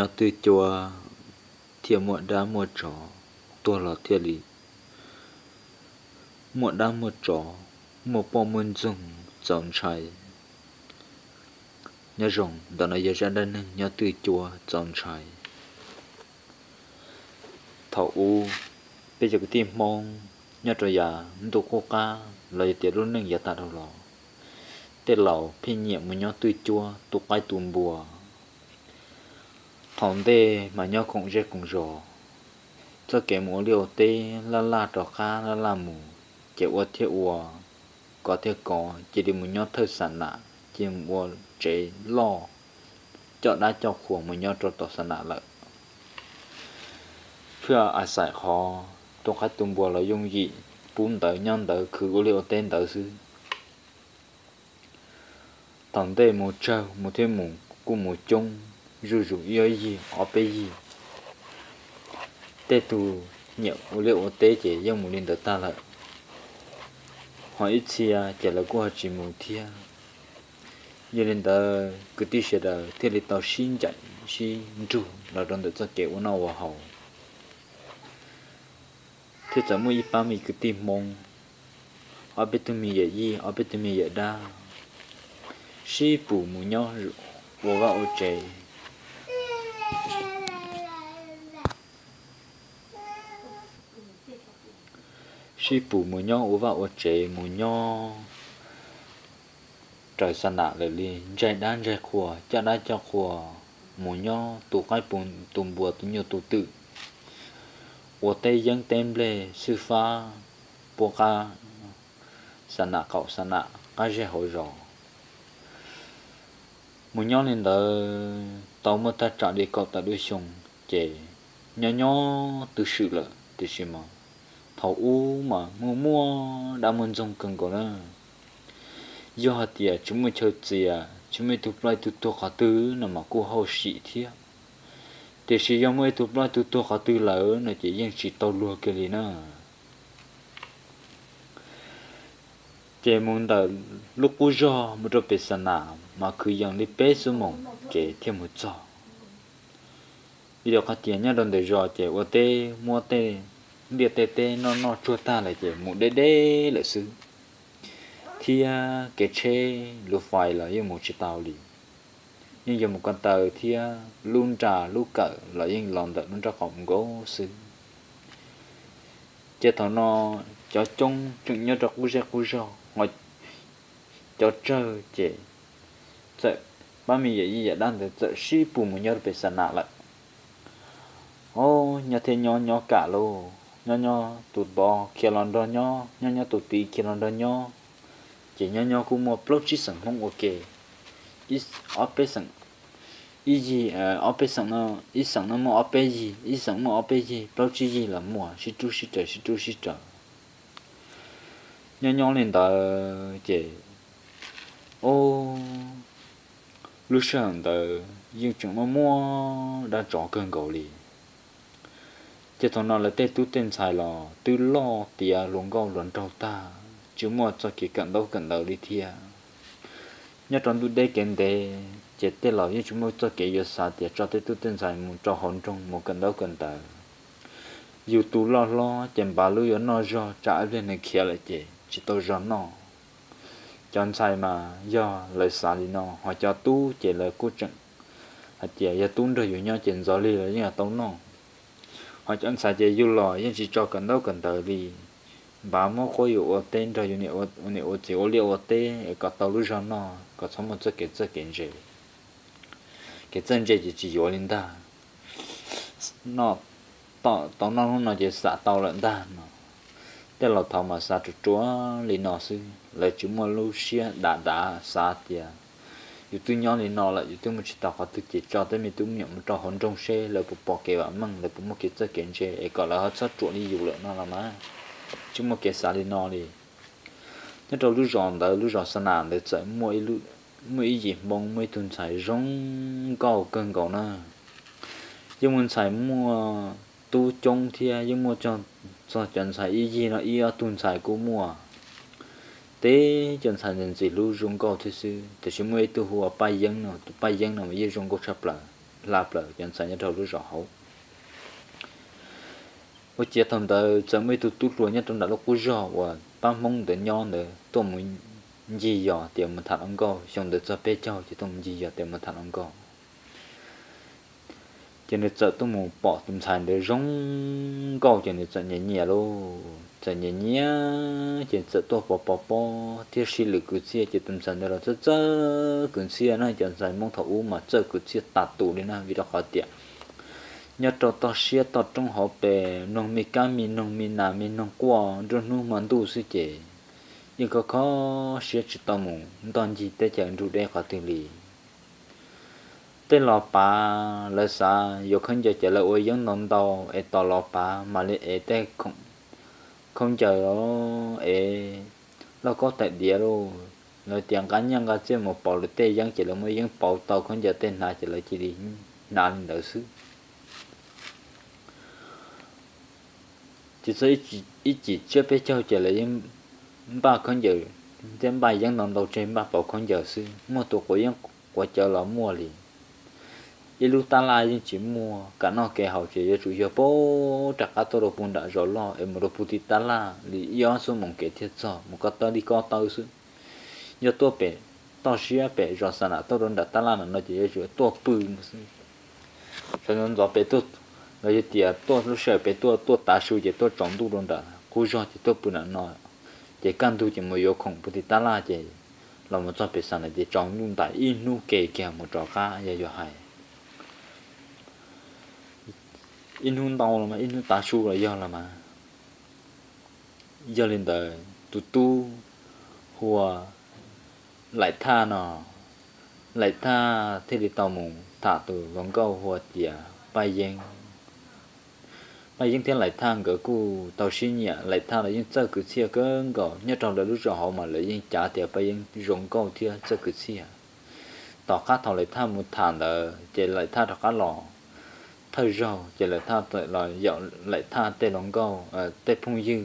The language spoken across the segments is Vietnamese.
nhớ tư chùa thiệt muộn đá mua trò tua là thiệt lý muộn đá mua trò một bộ môn dùng dòng trái nhớ rồng đó là giờ ra đây nhớ tư chùa, dòng trái thảo u, bây giờ cái tim mong, nhớ rồi giờ đồ cô ca, lời tiệt luôn nên giờ ta đâu lò. Tiệt lẩu phi nhiệm mà nhớ tư chùa tụ quay tùm bùa thằng tê mà nhau cũng dễ cũng rò, cho kẻ mũ liều tê la la trò kha la la mù. Chỉ ua thế ua có thế có chỉ để mù nhau thơ sản nạ chỉ mua chế lo. Cho đã cho khuổng mù nhau trò tỏ sản nạ lợi phía ai xài khó tôi khách tung bùa là dùng dị bún tới nhân tới cứ có liều tên tới sư thằng tê một trâu một thêm mù cũng một chung rủ rủ yêu gì ở bê gì tê tù nhiều ô liệu ô tê chỉ yêu mù lên đợt ta lại hỏi ít à chỉ là cô chỉ mù thia yêu Linh đợt cứ tí sẽ đợt thế là tao xin chạy xin rủ là đòn đợt cho kẻ ô nào vào hậu thế giờ mới ba mươi cứ tìm mong ở bên tụi mình vậy gì ở bên tụi mình vậy đa sĩ phụ mù nhau vô vào chơi chỉ phụ mù nhau ủ vào ổ chế mù nhau trời xanh nạ lệ li chạy đan chạy khua chạy đan chạy khua mù nhau tụ khai bùn tùm bùa tụ nhiều tụ tự. Ổ tê dân tem lệ sư pha bố ca. Xanh nạ cậu xanh nạ cái chạy hồi rõ mù nhau lên đời tao mới ta trả đi cậu ta đuôi sùng chè nhỏ nhỏ từ sự là từ sự mà thầu u mà mua mua đã muốn dùng cần có nữa do hạt tiền chúng mới chơi gì à chúng mới tụt lại tụt tụt cả tư nằm mà cô hậu sĩ thiệt thì chỉ do mới tụt lại tụt tụt họ tư là ở nó chỉ riêng chỉ tàu lúa cái gì nữa chế muốn đợi lúc cú do một đôi bê sàn nào mà cứ dùng đi bê số mộng kể thêm một trò bây giờ có tiền nhá đồng để rồi chế ô tê mua tê địa tê tê nó nó chua ta lại chế một đê đê lại xứ thì cái chê lúc phải là yêu một chỉ tàu đi, nhưng giờ một con tàu thì luôn trà lúc cỡ là yên lòng đợi luôn ra khỏi gỗ xứ chế thằng nó cho chung chung nhớ ra cú ra cú ra ngồi cho chơi chế sợ ba mình vậy vậy đang được sợ si bù một nhớ lại ô nhà thế nhỏ nhỏ cả luôn nhỏ nhỏ tụt bò kia lon đó nhỏ nhỏ nhỏ tụt tì kia lon đó nhỏ chỉ nhỏ nhỏ cũng một plot chỉ sẵn không ok is operation gì ở bên sẵn nó ít sẵn nó mua ở gì ít sẵn mua ở gì bao chi gì là mua chỉ chú chỉ chờ chỉ chú chỉ chờ nhỏ nhỏ lên đó chị ô lúc sáng đó nhưng chúng mà mua đã chọn cơn gạo liền chỉ thằng nào là tết tu tên xài lò tư lo tiệt luôn gạo luôn trâu ta chứ mua cho kỳ cận đâu cận đâu đi thia nhớ trong tu đây kén đề chỉ tết lão như chúng tôi cho kỳ giờ sao thì cho tết tu tên dài một cho hồn trong một cận đâu cận tờ dù tu lo lo chèn bà lưu nó do trả về này kia lại chỉ chỉ tôi do nó chọn sai mà do lời xả thì nó họ cho tu chỉ là cố chừng họ chỉ là tu rồi nhau chuyện gió lì là những là tống nó. Họ chọn sai chỉ du lò, nhưng chỉ cho cần đâu cần tới vì bà mò coi ở tên rồi những ở những ở chỉ ở liệu ở tên có tàu lưu cho nó, có sống một chút cái chút kiện gì cái chân chỉ chỉ chỉ ở lên ta. Nó tao tao nó nó chỉ xả tao lận ta mà để là thằng mà xả chút chúa lì nọ sư lại chúng mà lu xia đã đã xả tiệt dù tôi nhớ lì nọ lại, dù tôi muốn chỉ tạo có tôi chỉ cho tới mình tôi nhận một trò hồn trong xe lại bộ bỏ cái bạn măng lại bộ một cái chất kiện xe, ấy gọi là hết sát chuột đi dù lượng nó là má. Chúng mà cái xả lì nọ đi. Thế rồi lúc ròn đó lúc ròn sân nản để chạy mỗi lúc mấy gì mong mấy tuần xài rong cao cơn cầu na. Nhưng mình xài mua tu trông thì nhưng mua cho cho chân xài ý gì nó ý tuần xài của mua tế chân xài nên gì lu dùng câu thế sư thì chúng mới tu hùa bay dân nó bay dân nó mới dùng câu chấp là lạp là chẳng sai nhất đầu lúc rõ hậu một chiếc thầm tờ chờ mấy tu tu rồi nhất trong đó lúc cú rõ và ba mong để nhau nữa tôi muốn gì giờ tiền mà thằng ông câu xong để cho bé cháu chỉ tôi muốn gì giờ tiền mà thằng ông câu cho nên sợ tôi muốn bỏ tụm sản để rong câu cho nên sợ nhẹ nhẹ luôn sợ nhẹ nhẹ cho nên sợ tôi bỏ bỏ bỏ thiết sĩ lực cứ chia cho tụm sản để là sợ sợ cứ chia này cho sản mong thấu mà sợ cứ chia tạt tụ đi na vì đó khó tiệt nhớ cho tao chia tao trong họ bè nông mi cá mi nông mi nà mi nông qua rồi nu mà tu sư chế nhưng có khó chia chỉ tao muốn toàn chỉ để chẳng đủ để khó tiền liền tên lọ bà là sa yo không chờ chờ là ôi giống non tàu e tàu lọ bà mà lại e té không không chờ đó e nó có thể địa luôn rồi tiền cá nhân cái trên một bảo được tê giống chỉ là mới giống bảo tàu không chờ tên nào chỉ là chỉ đi nạn đỡ xứ chỉ số chỉ ít chỉ chưa biết cho chỉ là những ba không giờ trên ba giống non tàu trên ba bảo không giờ sư mua tổ của những của chờ là mua liền yêu lu ta la nhưng chỉ mua cả nó kẻ hậu chỉ chủ yếu bố trả cả tôi đồ bún đã rồi lo em đồ bút ta la lý do số mong kẻ thiết cho một cái tao đi có tao sự nhớ tôi bể tao xía bể rồi sao nào tôi đón đã ta la nó chỉ chủ tôi bự một sự cho nên rồi bể tôi rồi tiệt tôi lúc sợ bể tôi tôi ta số chỉ tôi trồng tu đón đã cú cho chỉ tôi bự nó chỉ căn tu chỉ một yếu không bún ta la chỉ là một cho bể sao này chỉ trồng luôn tại in nu kể kèm một trò cá giờ giờ hay in hun tàu là mà in ta tá su là do là mà do lên đời, tu tu, hùa, lại tha nọ, lại tha thế thì tàu mùng thả từ vòng câu, hùa tỉa bay giang. Bay giang thiên lại thang cỡ cu tàu xin nhẹ lại tha là những chơi cứ chia cơn gò nhớ trong đời lúc rõ họ mà lại những trả tiền bay giang rồng câu thia chơi cứ chia. Tàu cá tàu lại tha một thản đời chỉ lại tha tàu cá lò thời rau, chỉ là tha tội là dọn lại tha tê lòng câu à tê phong dư.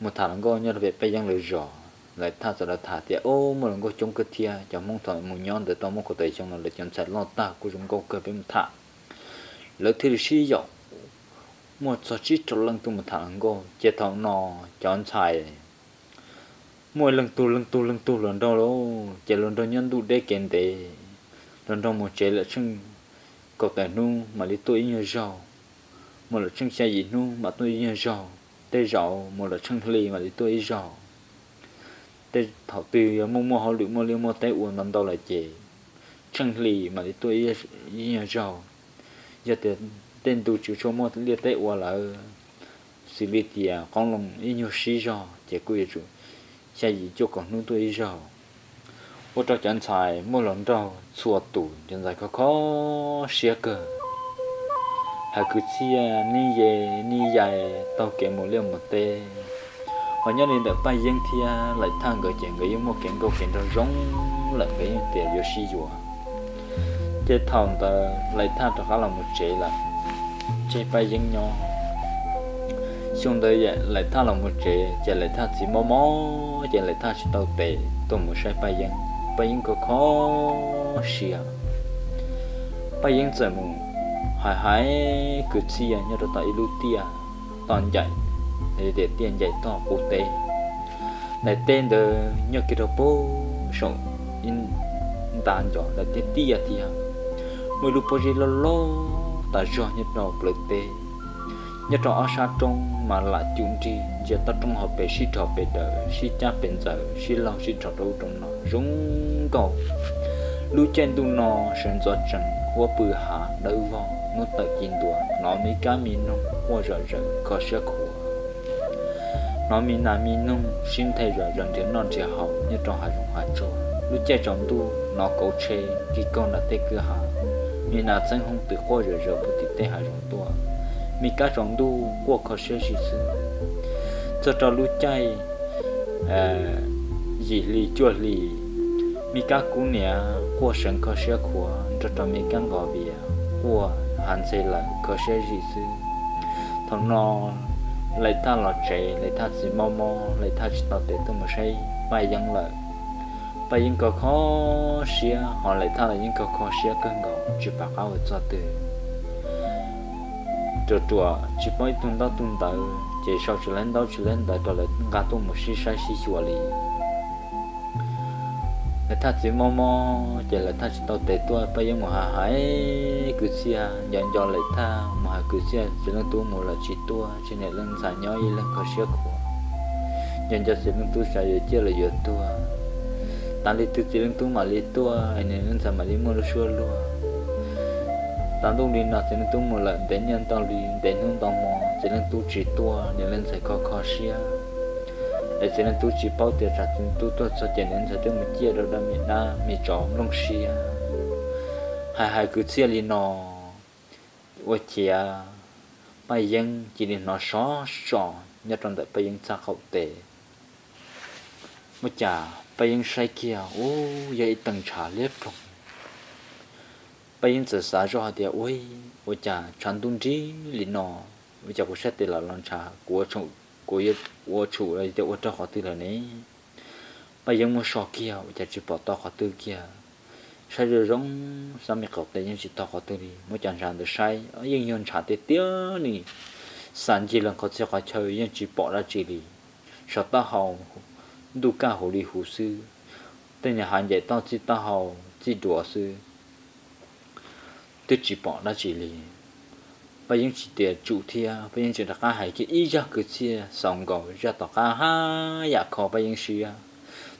Một thả lòng câu như là về bây giờ lời rò, lại tha rồi là thả thì ô, một lòng câu chống cơ thia chẳng mong thọ một nhon để tao mong có tay trong là để chọn sạch lo ta của chúng câu cơ bên thả lỡ thì sĩ dọn một số chi cho lần tu một thả lòng câu chỉ thọ nọ chọn xài mỗi lần tu lần tu lần tu, lần đâu đâu chỉ lần đâu nhân tu để kiện để lần đâu một chế là chung có cả nu mà lấy tôi nhớ giàu một là chân xe gì nu mà tôi nhớ giàu tê giàu một là chân ly mà lấy tôi giàu tê thảo tư mua mua họ lụi mua liêu mua tê uốn nằm đâu là chè chân ly mà lấy tôi nhớ giàu giờ tê tên tu chịu cho mò liêu tê uốn là xử lý thì à, con lòng nhớ xí giàu chè cùi chủ xe gì cho còn nu tôi giàu ô cho chán xài mua lỏng đầu chua tủ nhân giải có khó, xia cơ hà cứ chia ni ye ni dài, tao kể một liều một tê. Và nhớ nên đợt bay yên thia, lại thang gửi chuyện gửi một kiện câu kiện rồi rong, lại gửi tiền vô xí chùa chế thòng ta lại thang cho khá là một chế là chế bay yên nhau. Xong tới vậy lại thang là một chế chế lại thang chỉ mò mò chế lại thang chỉ tao tệ. Tôi muốn sai bay yên bay yên có khó xia bây giờ cứ xia nhớ lưu để tiền to để nhớ bố in tiền ta nhớ nhớ trong mà lại chúng chi giờ ta trong họ về sĩ trò về đời sĩ cha bên giờ sĩ lao sĩ trò đâu trong nó rung cầu lu chen tu nó sinh cho chân hoa bự hạ đâu vong nó tự kinh tu nó mi cái mi nông hoa rợ rợ có sẽ khổ nó mi nà mi nông sinh thay rợ rợ thì non chỉ học như trong hai rong hai trò lu che trong tu nó cầu chê khi con đã tê cửa hạ mi nà chân không tự hoa rợ rợ bất tê hai rong tua mi cá trong tu qua có sẽ gì sư cho cho lu chay gì lì chua lì mi cá cú nè qua sân có sẽ của cho cho mi cá gò bia qua hàn chế là có sẽ gì sư thằng nó lấy ta là trẻ lấy ta chỉ mò mò lấy ta chỉ tao để tôi mà say bay dân lợi bay dân có khó xia họ lấy ta là những có khó xia cơn gạo chỉ bạc áo cho từ cho chùa chỉ mới tuần đó tuần tới chỉ sau chỉ lên đó chỉ lên tới đó là ngã tôm một xí sai xí chùa liền thật sự chỉ mò mò chỉ là thật chỉ tao tệ tua bây giờ mà hải cứ xia nhận cho lại ta mà cứ xia chỉ là tu một là chỉ tua chỉ này lên xài y lên có xia của nhận cho chỉ lên xả giờ chỉ là giờ tua ta li tu chỉ lên tu mà li tua anh này lên xả mà đi mua là xua luôn ta tu đi nào chỉ lên tu một là đến nhân tao đi đến hướng tao mò chỉ lên tu chỉ tua nên lên xài có có xia để cho nên tôi chỉ bảo tiền ra chúng tôi tôi cho tiền nên cho tôi một chia đâu đó mình na mình chọn long xia hai hai cứ chia li nó ô chia bây giờ chỉ nên nó xó xó, nhất trong đại bây giờ cha khẩu tệ. Một chả, bây giờ sai kia, ô vậy tầng trả liếp trong bây giờ giờ sáng rồi thì, ôi ô chả chăn tung trí li nó bây giờ cũng sẽ tiền là long trà của trong của ấy ô chủ là yêu cho họ tư là này bây giờ mua sọ kia giờ chỉ bỏ to họ tư kia sai rồi giống sao mình học đấy, nhưng chỉ to họ tư đi mua chẳng hạn được sai ở yên yên trả tiền tiêu nè sản chỉ là có sẽ có chơi nhưng chỉ bỏ ra chỉ đi sợ ta hậu đủ cả hồ lý hồ sư tên nhà hàng dạy tao chỉ ta hậu chỉ đùa sư tôi chỉ bỏ ra chỉ đi bây giờ chỉ để chủ thia bây giờ chỉ đặt cái hải cái ý ra cái chia xong rồi ra tao cái ha, ya khó bây giờ xí à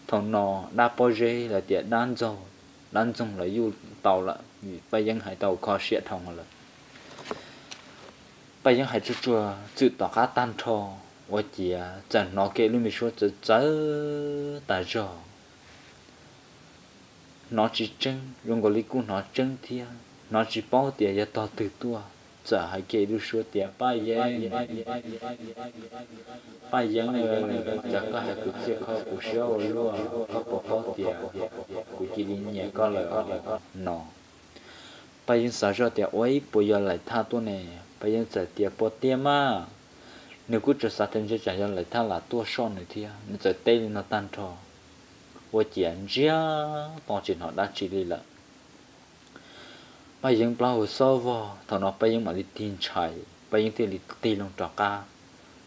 thằng nó đa bao giờ là để đan dầu đan dầu là yêu tàu là bây giờ hải tàu khó xịt thằng là bây giờ hải chú chua chữ tao cái tan thò và chỉ chẳng nó kể luôn mình số chữ chữ tại rõ nó chỉ chân dùng cái lý của nó chân thia nó chỉ bao tiền cho tao từ tua. จะให้เกดูชัวเตียป้ายยังป้ายยังเออจะก็ให้กูเชี่ยเขากูเชี่ยวรัวเขาปอกเขาเตียกูกินเนี่ยก็เลยนอไปยังสาชัวเตียโอ้ยปุยอะไรท่าตัวเนี่ยไปยังจะเตียปอเตียมาเนี่ยกูจะสาธิตจะจะยังไหลท่าละตัวซ่อนหนึ่งเทียนี่จะเต้นนตันทอว่าเจียนเจ้าตอนจีนเขาได้จีดีละ ไปยังปลาหัวซอวอถอนอไปยังมาลิตินชัยไปยังตีลิตีลงจอกา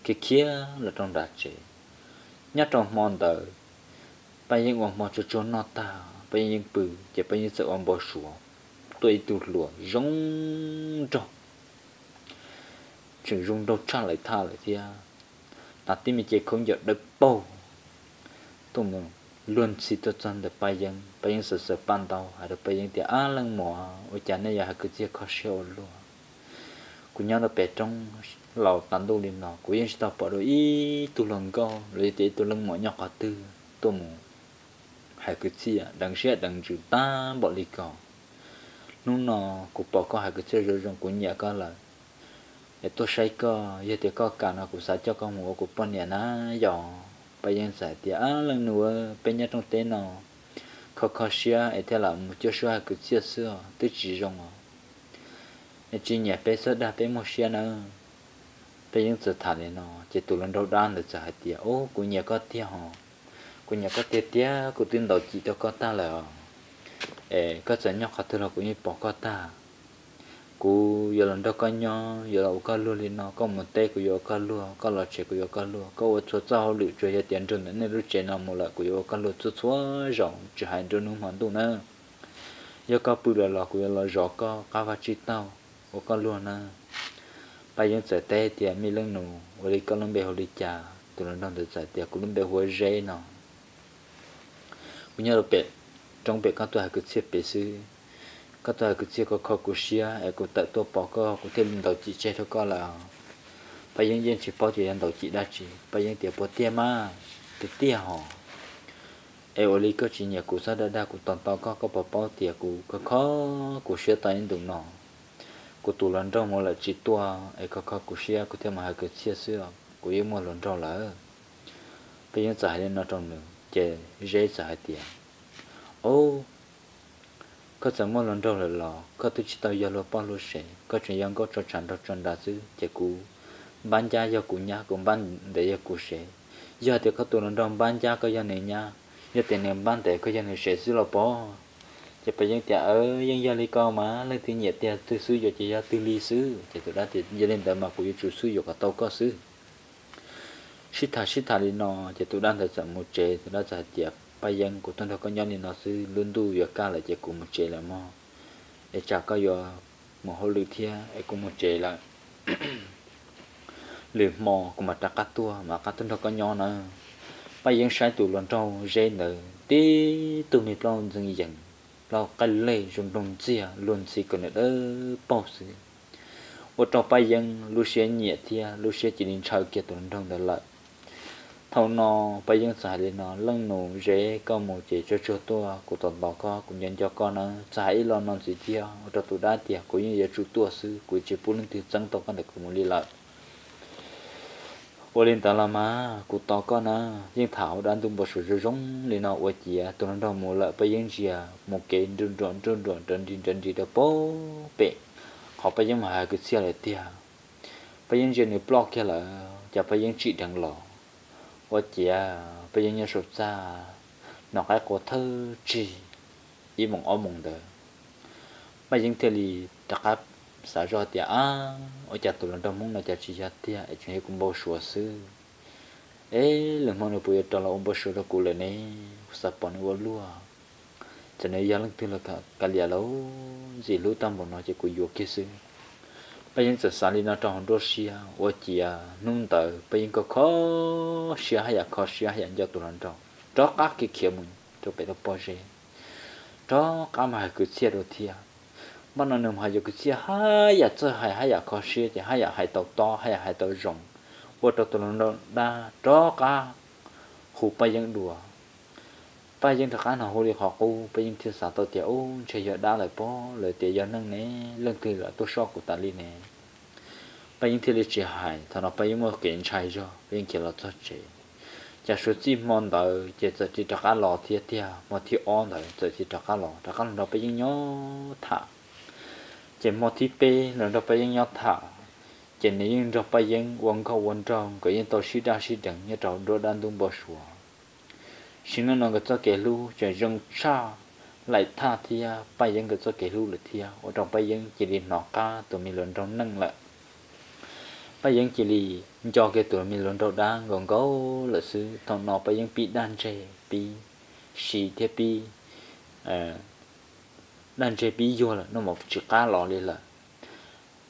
เขี่ยเขี้ยและตรงดัจเจยัดตรงมอนเตอร์ไปยังวงมอจจนนอตาไปยังปือจะไปยังเสือวังบอชัวตัวอีตุลัวงยงจอจึงยงดอกชาไหลท่าเลยเที่ยตัดที่มีเจคงหยดดักโปูตุ่มหนึ่งล้วนสิตัวจันเดไปยัง bây giờ se se pan tao hay là bây giờ thì ăn lang mo ở cha này giờ cứ ku khó chịu luôn cũng nya nó bé trong lầu tan tu lim nào cũng yên sta pa đồ i tu lần co rồi thì tu lần mo nhỏ ka tư tu mo ha ku chia đằng xe đằng chữ ta bỏ đi co nu nó cũng bỏ co hay cứ chơi rồi rồi cũng nya co là để tôi say co giờ thì co cả nó cũng sao cho con ngủ của con nhà nó giờ bây giờ sẽ thì ăn lần nữa bây giờ trong tên nào khó khó xia ấy thế là một chút xưa cứ chia sữa tôi chỉ rong à chỉ nhà bé sữa đã bé một xia nữa bé những sự thả lên nó chỉ tụ lần đầu đan được trả tiền ô của nhà có tiền hả của nhà có tiền tiền của tin đầu chỉ cho có ta là ê có sẽ nhóc khát là của nhà bỏ có ta cú, giờ lần đó có nhau giờ là có luôn liền nó, có một tay của giờ có luôn có là chế của giờ có luôn có một số sau lưu chơi tiền trơn nên lúc chế nào một là của giờ có luôn số số rộng chỉ hai trơn nó hoàn đủ nữa giờ có bự là là của giờ là rõ có cá và chi tao có có luôn nè bây giờ sẽ tay thì mi lưng nụ, ở đây có lưng bè hồi đi chả tụi nó đang được giải tiền của lưng bè hồi dây nào bây giờ là bè, trong bè các tôi hay cứ xếp bè sư có tờ cứ chia có khó của xia ấy của tự tôi bỏ có, của thêm đầu chị chơi thôi có là bây giờ dân chỉ bỏ tiền đầu chị đã chỉ. Bây giờ tiền bỏ tiền mà, tiền tiền họ em ở đây có chỉ nhà của sao đã đã của toàn tao có có bỏ bỏ tiền của, có khó, của xia tay những đồng nọ. Của tụ lần trong một là chỉ tua ấy có khó của xia, cụ thêm mà hai cái chia xưa của yêu một lần trong là bây giờ giải lên nó trong nữa chơi dễ giải tiền. Ô có chẳng mua lần đầu là lò có tôi chỉ tao giờ lo bao lo sẽ có chuyện yang có cho chẳng đó chẳng đã chứ chỉ cú bán giá giờ cú nhá cũng bán để giờ cú sẽ giờ thì có tôi lần đầu bán giá có giờ này nhá giờ tiền niệm ban để có dân này sẽ xứ lo bó chỉ phải dân trả ở dân gia lý con mà lấy thì nhiệt tiệt tư sư giờ chỉ gia tư ly sư chỉ từ đó thì gia lên đời mà của chủ sư giờ cả tàu có sư sĩ thà sĩ thà đi nọ chỉ tụi đang thật sự một chế thì nó sẽ tiệt bây giờ của tuần tôi con nhân thì nó sư luôn đủ việc cả là chỉ cùng một chế là mò để chả có giờ một hồi lưu thia để cùng một chế là lưu mò cùng mà trả cắt tua mà cắt tôi con nhân nữa bây giờ sai tụ lần trong dễ nữa tí tụ mi lo dừng dừng lo cái lệ dùng đồng chia luôn xí còn đỡ bao sự ở trong bây giờ lu xe nhẹ thia, lu xe chỉ nên chờ kia tuần lần là lại thâu nó bây giờ xài lên nó, lưng nổ dễ có một chỉ cho cho tua của toàn bảo co cũng nhận cho con nó, xài lo non gì chia ở trong tụ đá tiệt của những giờ chủ tua sư của chỉ bốn lần thì tăng tao con được một đi lại ô lên tao làm mà của tao con nó, nhưng thảo đang tung bộ sự rong lên nó ô à tụi nó đâu một lại bây giờ gì à một cái trơn tròn trơn tròn trơn đi trơn đi đó bố bẹ họ bây giờ mà cái xe lại tia bây giờ này block kia là, chả bây giờ chỉ đang lo ô à, bây giờ nhớ sụt ra, nó cái cổ thơ chỉ ý mong ôm mong đời. Bây giờ thì đặc sa cho tia à ở chợ tụi nó mong là chợ chỉ chả tia ở chuyện cũng bao sủa sư. Ê, lần mà nó bùi cho là ông bao sủa đó cụ lên nè sắp bọn nó lúa cho nên giờ lần thứ là cả cả lia lâu gì lúa tâm bọn nó chỉ cụ vô kia sư bây giờ sẽ đi nó trong đô xia ô chỉ à nung tờ bây giờ có khó xia hay là khó xia hay là cho tụi nó trong cho các cái kiểu mình cho bé nó bao giờ cho các mà cứ xia đồ thiệt mà nó nằm hay cứ xia hay ya chơi hay hay ya khó xia thì hay ya hay tàu to hay ya hay tàu rộng ô tàu tàu nó đó cho các khu bây giờ đùa bây giờ thực ăn hồ đi học cô bây giờ thiên sản tôi tiểu chơi giờ đã lại po lời tiểu giờ nâng nè lưng kia là tôi so của ta li nè bây giờ thiên lịch chỉ hay thằng nó bây giờ mới kiện chạy cho bây giờ kia là tôi chơi giả sử chỉ mong đợi chỉ chỉ chỉ chắc lò thiệt thiệt mà thiệt on đợi chỉ chỉ chắc lò chắc lò bây giờ nhớ thả chỉ một tí bê nó đó bây giờ nhớ thả chỉ nếu những đâu bây giờ quân khâu quân trong cái những tôi sĩ đa sĩ đẳng như trâu đô đan tung bao xuống xin nó nó cho kẻ lu cho dân cha lại tha thia bây giờ người cho kẻ lu là thia. Ở trong bây giờ chỉ đi nọ ca tụi mình lớn trong nâng lại Bây giờ chỉ đi cho cái tụi mình lớn trong đang còn có là sư thằng nọ bây giờ bị đan chế, bị xì thế bị ờ, đan chế bị vô là nó một chữ cá lọ đi là.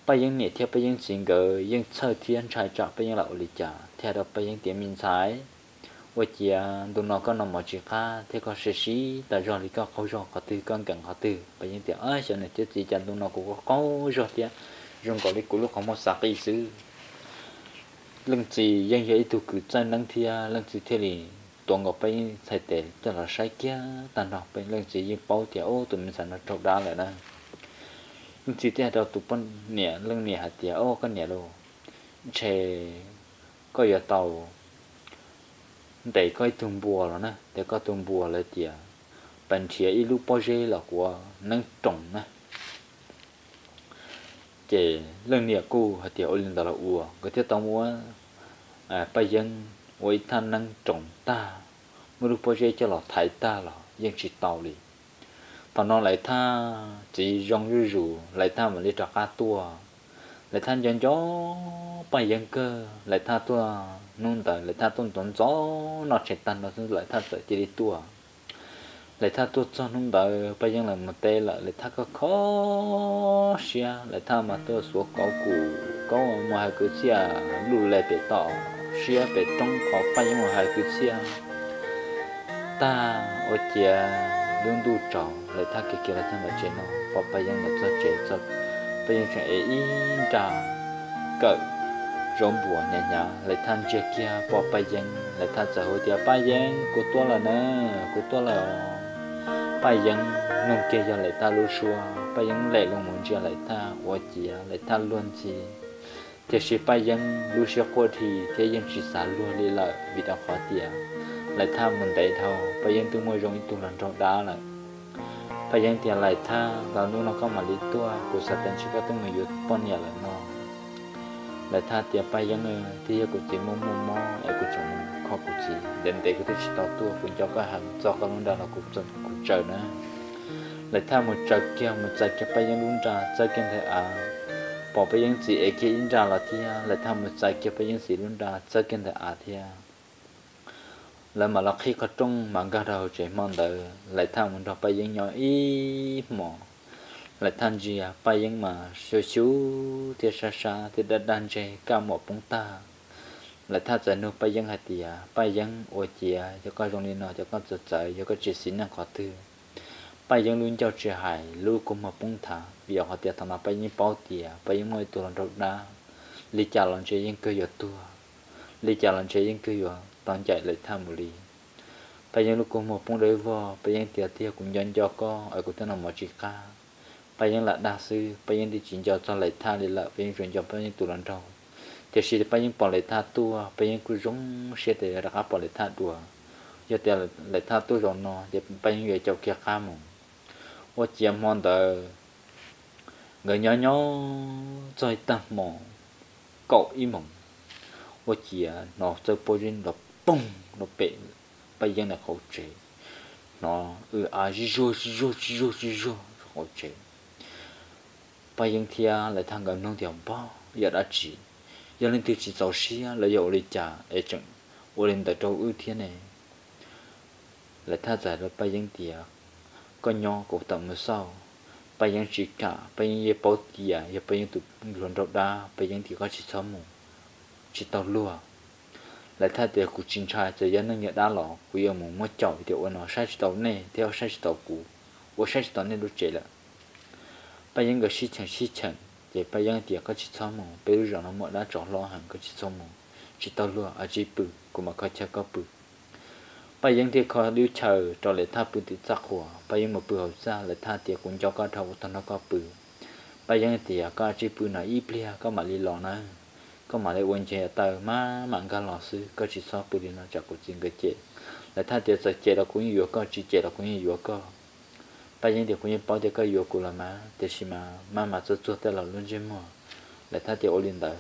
Bây giờ nè theo bây giờ xin cái những sơ thiên trái trọ bây giờ là ổn trả theo đó bây giờ tiền mình sai vậy chị tụi nó có nằm một chữ cá thế có sẽ xí, tại do thì có câu rồi có từ con cần có từ bây giờ tiền ấy cho nên chứ chị chẳng tụi nó cũng có câu rồi thì dùng có lý của lúc không một sạc ý sư lần chị dân dễ tụi cử chân năng thia lần chị thế thì tuần ngọc bên thầy tệ cho là sai kia, tàn học bên lần chị dân bao thì ô, tụi mình sẽ nó trâu đá lại đó. Lần chị thế đâu tụi con nhẹ lần nhẹ hạt tiền ô, con nhẹ luôn chè, có giờ tàu để coi tung bùa rồi nè để coi tung bùa là tiền bên chia ít lúc bao giờ là của nâng trồng nè chè lưng nhẹ cu hạt tiền ô lên đó là ua cái thiết tao mua à bây giờ với thân năng trọng ta mới được bao giờ cho là thái ta là yên chỉ tàu đi thằng nó lại tha chỉ rong rư rù lại tha mà đi trạc cá tua lại tha dân gió bay dân cơ lại tha tua nôn tờ lại tha tôn tôn gió, nó chạy tan, nó lại tha sợ chỉ đi tua. Lại tha tua cho nôn tờ bây dân là một tê là lại tha có khó xia. Lại tha mà tôi xuống có củ có mà hai cứ xia, lù lại bị tỏ, xia về trong có bây giờ mà hai cứ xia. Ta ở chia luôn đủ trò lại tha cái kia là thằng là chuyện nó và bây giờ là cho chuyện cho, bây giờ chuyện ấy trả cỡ rong bùa nhà nhà lại than chia kia bỏ bay yên lại than xã hội thì bay yên của tôi là nè của tôi là bay yên nông kia giờ lại ta lu xua bay yên lại luôn muốn chia lại ta ở chia lại ta luôn chi thế sĩ bay yên lu xia qua thì thế yên chỉ xả luôn đi là vì đã khó tiền lại tha mình đấy thâu bay yên tôi mới rong tôi lần trong đá lại bay yên tiền lại tha là nu nó có mà lý tua của sát tên chỉ có tôi người yêu bọn nhà lại nó lại tha tiệp bay dân thì của chị mua mua mò em của chồng khó của chị đến đây cái thứ tao tua, cũng cho cái hàng cho cái luôn đó là cũng chân cũng trời nữa. Lại tha một trời kia, một trời kia bay giống luôn ra trời kia thì à bỏ bay giống chị ấy kia in ra là thì à, lại tha một trời kia bay giống chị luôn ra trời kia thì à thì là mà là khi có trong mà cái đầu chỉ mong đợi, lại tha một đọc bay giống nhỏ ít mỏ là than gì à? Bay nhưng mà xíu xíu thì xa xa thì đã đan chế cao một bóng ta. Là tha giờ nu bay nhưng hạt thì à? Bay nhưng ôi chị à? Cho con trong đi nó cho con sợ sợ cho con chỉ xin năng khó tư bay nhưng luôn cho chị hải luôn cũng một bóng thả. Vì họ tiệt thằng mà bay nhưng bao tìa bay à? nhưng ngồi tù lần đầu lý trả lần chế nhưng cơ giờ tua. Lý trả lần chế nhưng cơ giờ toàn chạy lại tham một lý bây giờ lúc cùng một bông đối vò bây giờ tiệt tiệt cũng dân cho con ở cũng tên là một chị ca bây giờ là đa sư bây giờ thì chính cho cho lại tha thì là bây giờ chuyển cho bây giờ tụ lần trong thì khi thì bây giờ bỏ lại tha tu bây giờ cứ giống xe thì là bỏ lại tha đùa giờ thì lại tha tu rồi nó thì bây giờ cho kia khá mong ô chị em mong đợi người nhỏ nhỏ trong ta mong cậu im mong ô chỉ nó cho bây giờ nó bùng nó bể bây giờ là khẩu chế nó ừ à rô rô rô rô rô khẩu chế bây giờ thì lại thằng gần nông tiền bao giờ đã chỉ. Giờ lên từ chỉ giàu xí là giờ lấy trả để chừng ô lên tại châu ưu thiên này. Lại tha giải là bây giờ thì con nhỏ cổ tầm mà sao bây giờ chỉ cả bây giờ giờ bảo thì à giờ bây giờ tụi luận rộng đa bây giờ thì có chỉ sớm một, chỉ tao lúa lại thay tiền của chính trai giờ dân nó nhớ đã lọ của giờ mù mất chồng thì ôn nó sai chỉ tao này theo sai chỉ tao cũ. Ô sai chỉ tao này đốt chết lại bây giờ người sĩ chẳng sĩ chẳng bây giờ thì có chỉ cho mù bây giờ nó mở ra chọn lo hàng có chỉ cho mù chỉ tao luôn ở chỉ bự của mà có chơi có bự bây giờ thì có lưu chờ cho lại tha bự thì chắc hòa bây giờ mà bự học ra lại tha thì cũng cho các thâu tao nó có bự bây giờ thì có chỉ bự này ít bia có mà đi lo nữa có mà lại quên chơi tao mà mạng cả lò sư có chỉ cho bự thì nó chả có chuyện cái chết lại tha thì sẽ chết là cũng vừa có chỉ chết là cũng vừa có bây giờ thì cũng bao giờ có nhiều của là mà thì mà mà mà cho cho tới là luôn chơi mà lại tha thì ổn định đấy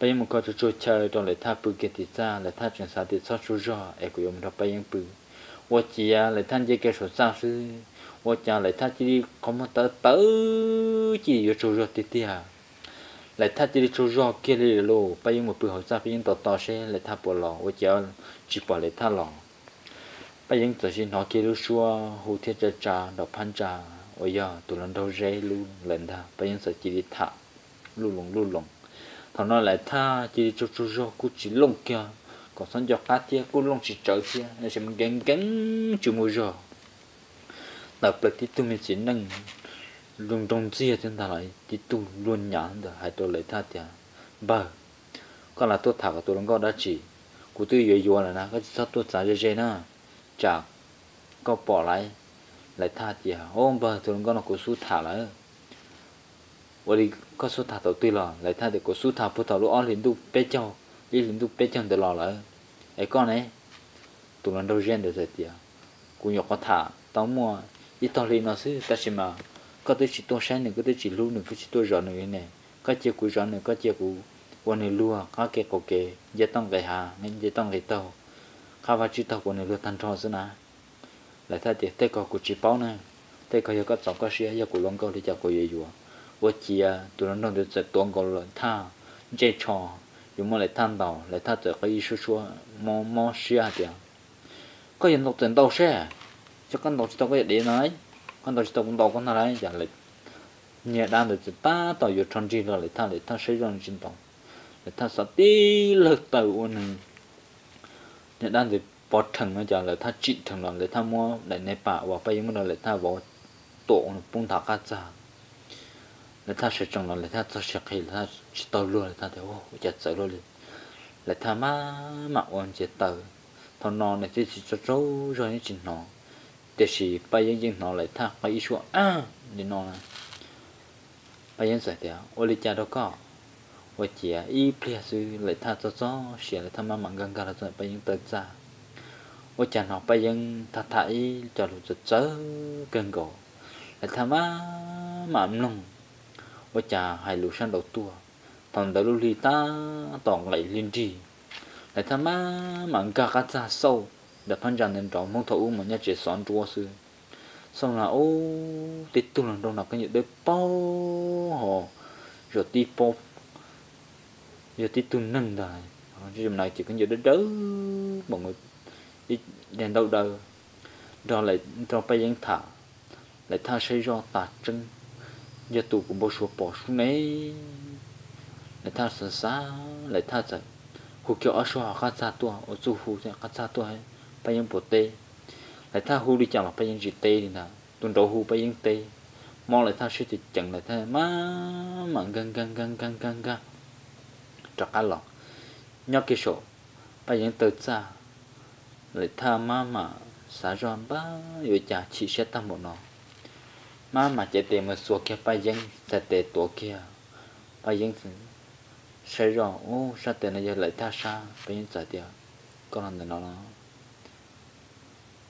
bây giờ một con chú chơi trong lại tháp bự kia thì ra lại tháp chuyển sang thì sao chú rõ em cũng dùng đó bây giờ bự 我姐啊来探这个手上是，我家来探这里怎么得得几有猪肉的的啊，来探这里猪肉给里喽，不因我不好在不因到到些来探不了，我家只把来探了， bây giờ tôi xin nói kia lúc xưa hồ thiết ra trà, đọc phan trà. Ôi giờ, tụi lần đầu rẽ luôn lần đó bây giờ tôi chỉ đi thả luôn luôn luôn luôn thằng nói lại tha, chỉ đi cho cho cho cú chỉ lông kia. Còn sẵn cho cá tia cú lông chỉ trở kia. Nên sẽ mình gánh gánh chịu mua rồi đọc lại thì tụi mình chỉ nâng luôn trong chia trên ta lại thì tụi luôn nhãn được hai tôi lại tha tia ba còn là tôi thả của tôi lần có đã chỉ. Của tôi vừa vừa là na, cái sao tôi trả cho chơi na chạc có bỏ lại lại tha chỉ ôm bờ thường con nó có suy thả lại. Vậy thì có suy thả tàu tuy là lại tha thì có suy thả phụ tàu lúc on liền tu bé châu, đi liền tu bé châu để lò lại. Ấy con này, tụi nó đâu gen được gì tiệt cú nhọc có thả, tao mua. Ít tao liền nó xứ ta xem mà có tới chỉ tôi sáng này, có tới chỉ lưu này, có chỉ tôi rõ này này, có chỉ cú rõ này, có chỉ cú quan này lua, có kẹt cổ kẹt giờ tăng cái hà, nên giờ tăng cái tàu khá và chỉ tàu của người tan trò xưa nà lại thay thế tây có của chỉ bao nè tây có có trọng có xe có của long cầu thì chả của gì vậy vô chỉ à tụi nó đang được chạy tuần cầu rồi tha chơi trò dùng mà lại than đầu lại thay chỉ cái ý số số mò mò xe kìa có hiện lục tiền đâu xe. Cho con đầu chỉ tàu có gì để nói con đầu chỉ tàu cũng đầu con nào đấy chả lại nhẹ đan được chỉ ba tàu vừa tròn chỉ rồi lại thay lại thay xây rồi chính tàu. Lại thay sao tí lực tàu ôn เนี่ยด้านสิปอดถึงนะจ๊ะเลยถ้าจิตถึงหลังเลยถ้ามัวไนในป่าว่าไปยังมันเลยถ้าบอกโตนปุ่งถากจ้าเลยถ้าเสียจังหลังเลยถ้าจะเสียใครถ้าจิตตัวรู้เลยถ้าเดี๋ยวจะใจรู้เลยเลยถ้ามามาวันเจิตตัวทอนนอนเลยที่จะรู้รู้นี่จิตนอนแต่สิไปยังยังนอนเลยถ้าไปอีชัวอ้าเดี๋ยวนอนไปยังเสียเดี๋ยวโอริจาดก็ 我姐一不是来他这种，写了他妈妈刚刚的准备用得着。我讲了不用他他一走路就走跟狗，来他妈妈弄。我讲还路上老多，同的路里他同来邻居，来他妈妈刚刚咋收，来反正能找木头们一起上桌子。xong là ô tết tu lần đâu là cái nhiệt đới bao hồ rồi đi bao giờ tí tu nâng đài. Ờ, chứ này chỉ có giờ đứa đỡ, mọi người đi đèn đâu đâu đó lại đó bây giờ thả. Lại tha xây do tà chân giờ tụ cũng bao số bỏ xuống này lại tha sợ xa lại tha sợ hù kiểu ở số họ khá tua ở chỗ hù sẽ khá tua hay bây giờ bộ tê. Lại tha hù đi chẳng là bây giờ chỉ tê đi nào. Tuần đầu hù bây giờ tê. Mong lại tha sẽ thì chẳng lại tha. Má mà gan gan gan gan gan gan cho cá lọ nhóc cái số bây giờ tự ra lại tha má mà xả ra ba yêu chả chỉ sẽ tâm một nó má mà chạy tiền mà xua kia bây giờ sẽ tệ tổ kia bây giờ sẽ ra ô sao tiền này giờ lại tha sa bây giờ trả tiền con làm nó nó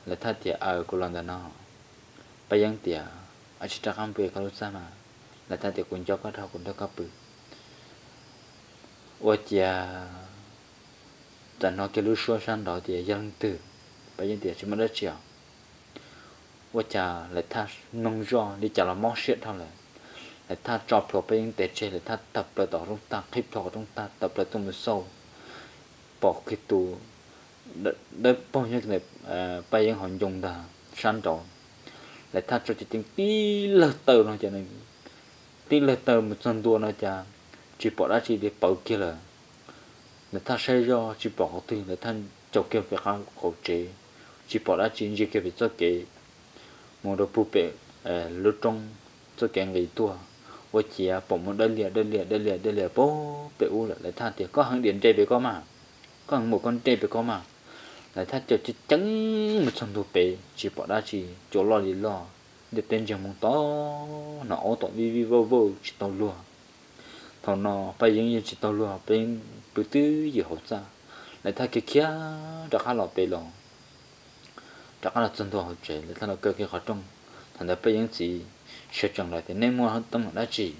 lại tha tiền ở con làm nó bây giờ tiền ở chỉ chắc không lúc kalau mà, lại tha tiền cũng cho các thao cũng cho các bự ô chia tại nó cái lối xua sang đó thì dân từ bây giờ thì chỉ mới đất chiều. Và chả lại tha nông do, đi chả là món shit thôi lại. Lại tha chọc thuộc bây giờ thì chơi lại tha tập lại ต่อ chúng ta clip thọ chúng ta, tập lại tung một sâu. Bỏ cái tù để bao nhiêu này à, bây giờ họ dùng đã sang trộn lại tha cho chỉ tiếng tí lơ tờ nó cho nên tí lơ tờ một chân đua nó chả chỉ bỏ ra chỉ để bảo kia là người ta xây do chỉ bỏ thì người ta cho kia phải ăn khẩu chế. Chỉ bỏ ra chỉ như kia phải cho kế một đồ bù bể à, lúc trong cho cái người tua. Và chỉ à bỏ một đơn liệt đơn liệt đơn liệt đơn liệt bố bể u là lại than thì có hàng điện chơi về có mà. Có hàng một con chơi về có mà. Lại than cho chỉ trắng một chân đồ bể chỉ bỏ ra chỉ chỗ lo gì lo. Để tên chồng mong to nó tổng vi vi, vô vô, chỉ tàu luôn thằng nó bây giờ chỉ tao luôn bên bự tư gì hậu ra. Lại thay cái kia, đã khá là bề lòng. Đã khá là chân đồ hậu chế lại thay là cơ cái khó trông. Thằng đó bây giờ chỉ sửa chẳng lại thì nên mua hơn tâm đã chỉ.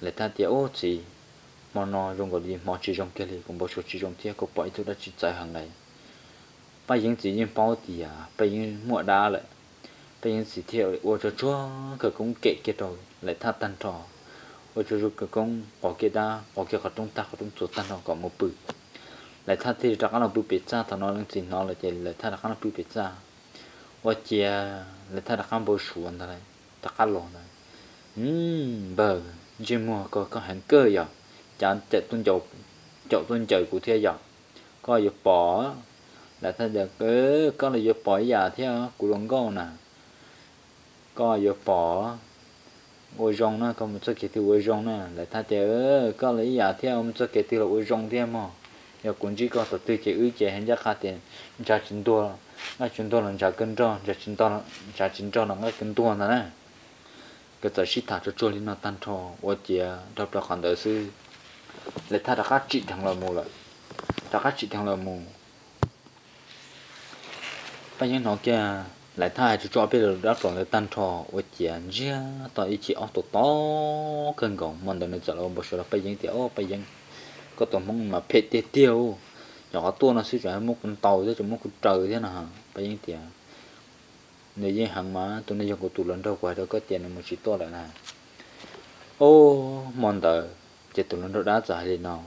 Lại thay thì ô chỉ mà nó dùng cái gì mà chỉ dùng cái gì cũng bao số chỉ dùng thì có bảy thứ đã chỉ chạy hàng này. Bây giờ chỉ nhìn bao thì à bây giờ mua đá lại. Bây giờ chỉ theo ô cho chúa cái cũng kệ cái rồi, lại thay tan trò ô cho chú cái con có cái đa có cái khó trong ta khó trong chỗ ta nó có một bự lại thay thì ra cái nó bự bị cha thằng nó lên chỉ nó là chỉ lại thay ra cái nó bự bị cha ô chia lại thay ra cái bộ xuống này ta cái này ừm bờ chỉ mua có có hàng cơ giờ chẳng chạy tuân chậu chậu tuân trời của thế giờ có giờ bỏ lại thay được cứ có là giờ bỏ giờ theo của lòng con nè có giờ bỏ ôi rong nó còn một số cái thứ ôi rong nó lại thay chờ có lấy giả thế một số cái thứ là ôi rong thế mà. Giờ cũng chỉ có tổ tư chỉ ưu chế hiện ra khá tiền trả chín tua là chín tua là trả cân tròn trả chín tua trả chín tròn là ngay cân tua nữa nè. Cái tờ sĩ thả cho cho lên nó tan trò ôi chị đọc đọc khoản đời sư. Lại thay đặc trị thằng là mù lại. Đặc trị thằng là mù. Bây giờ nó kia à, lại thay cho cho biết được đó rồi tan trò với chuyện chia tại ý chỉ ở tổ to cân gồng mình đừng chờ là một số là bây giờ thì ô bây giờ có tổ mong mà phê tiêu tiêu. Nhỏ tua nó sẽ chuyển một con tàu chứ một con trời thế nào bây giờ thì, nếu như hàng mà tôi nên dùng của tụ lớn đâu quay đâu có tiền là một chỉ to lại này ô mòn tờ chỉ tụ lớn đâu đã giải thì nào?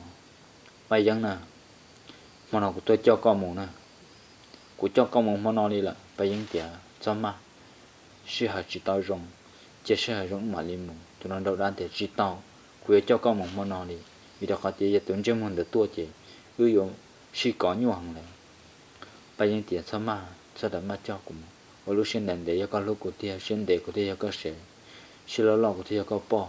Bây giờ nè, mà nào của tôi cho con mù nè. Của cho con mù món nó đi là bây giờ thì cho mà sư hạt chỉ tao rong chỉ sư hạt rong mà liền mù tụi nó đâu đang để chỉ tao quê cho con mù mà nó đi vì đó có tiền tụi chúng mình được tua chỉ ưu dụng sư có nhiều hàng này bây giờ thì cho mà cho đỡ mà cho cũng ở lúc sinh đàn để cho lúc của tia sinh để của tia có sẽ sư lo lo của tia có bỏ